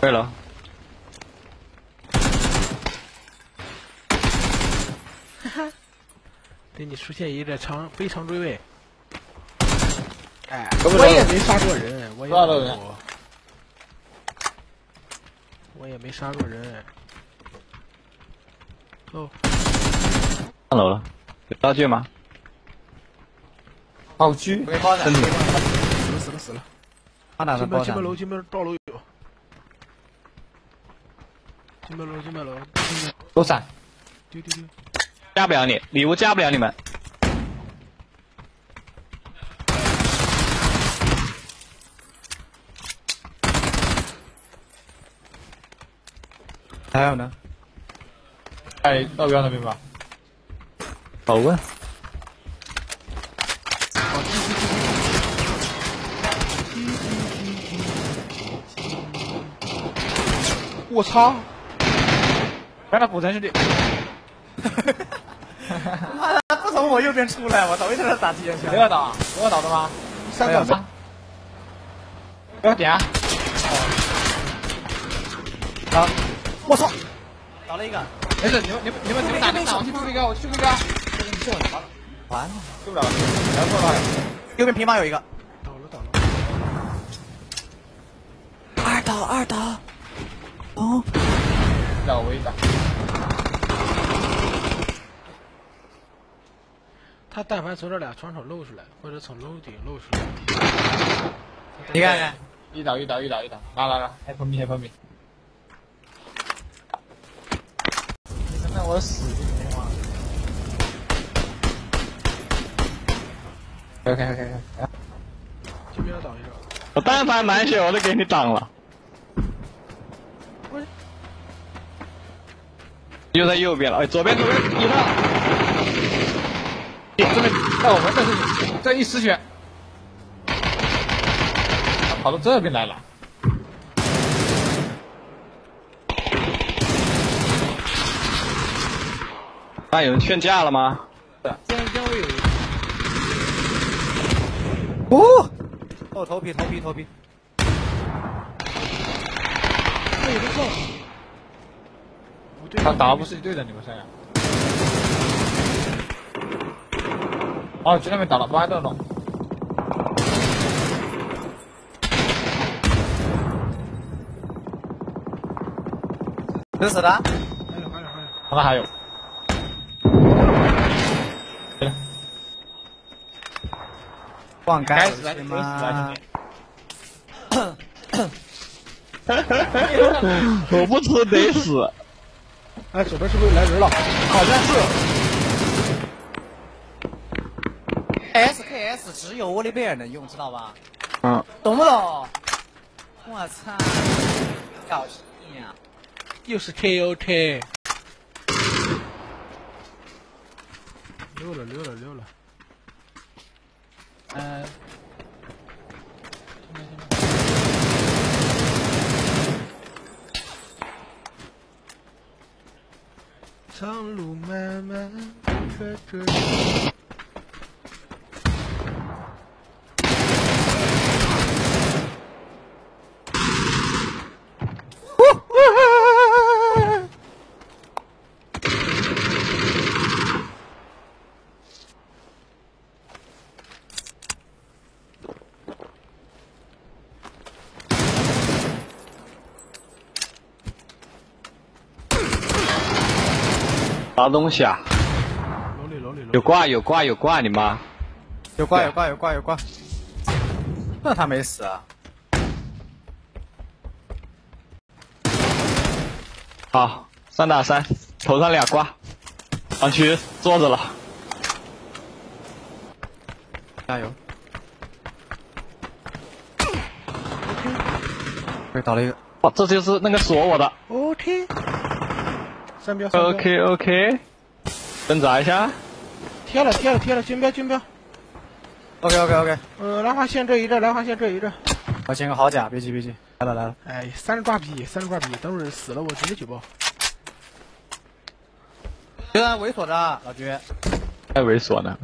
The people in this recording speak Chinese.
对了，对你出现一个长非常追尾。哎，我也没杀过人，我也杀了人我我也没杀过人。哦，上楼了，有道具吗？好狙，我给包真的死了死了死了！他哪能包上金边金边？楼金边到楼有。金边楼金边楼都闪。丢丢丢！加不了你，礼物加不了你们。还有呢？在道标那边吧。好问，我操！让他补成兄弟。妈的，不从我右边出来，我操！我一直在打机枪。不要倒，不要倒的吗？三个啊。不要点啊！好，我操！倒了一个，没事，你们你们你们你们打你们打，我去救一个，我去救一个。你救我，完了，救不了了，然后做到了。右边平房有一个，倒了倒了！二倒二倒，哦，让我一打。他但凡从这俩窗口露出来，或者从楼顶露出来，你看看，一倒一倒一倒一倒，来来来，还碰壁还碰壁。你看看我死的话。OK OK OK，这边倒一个。我但凡满血我都给你挡了。又在右边了，哎，左边左边一套。这边到我们这是这一丝血，他跑到这边来了。那有人劝架了吗？哦，哦，头皮头皮头皮，这有个撞。不对，他打不是一队的，你们想想。哦，去那边打了，不挨着了。死死的，还有还有还有，好像还有。对了，忘该该死来，该死来，我不吃得死。哎，左边是不是来人了？好像是。SKS 只有沃利贝尔能用，知道吧？嗯，懂不懂？我操！搞屁呀！又是 KOK。溜了溜了溜了。呃。长路漫漫，可这。啥东西啊？楼里楼里楼里。有挂有挂有挂，你妈！有挂有挂有挂有挂，那他没死啊？好，三打三，头上俩挂，往区坐着了。加油！被打了一个，哇，这就是那个锁我的。OK。三标。三标 OK OK，挣扎一下。贴了贴了贴了，金标金标。OK OK OK，呃，兰花线这一阵，兰花线这一阵。我捡个好甲，别急别急，来了来了。哎，三十挂逼，三十挂逼，等会儿死了我直接举报。居然猥琐的老君。太猥琐了。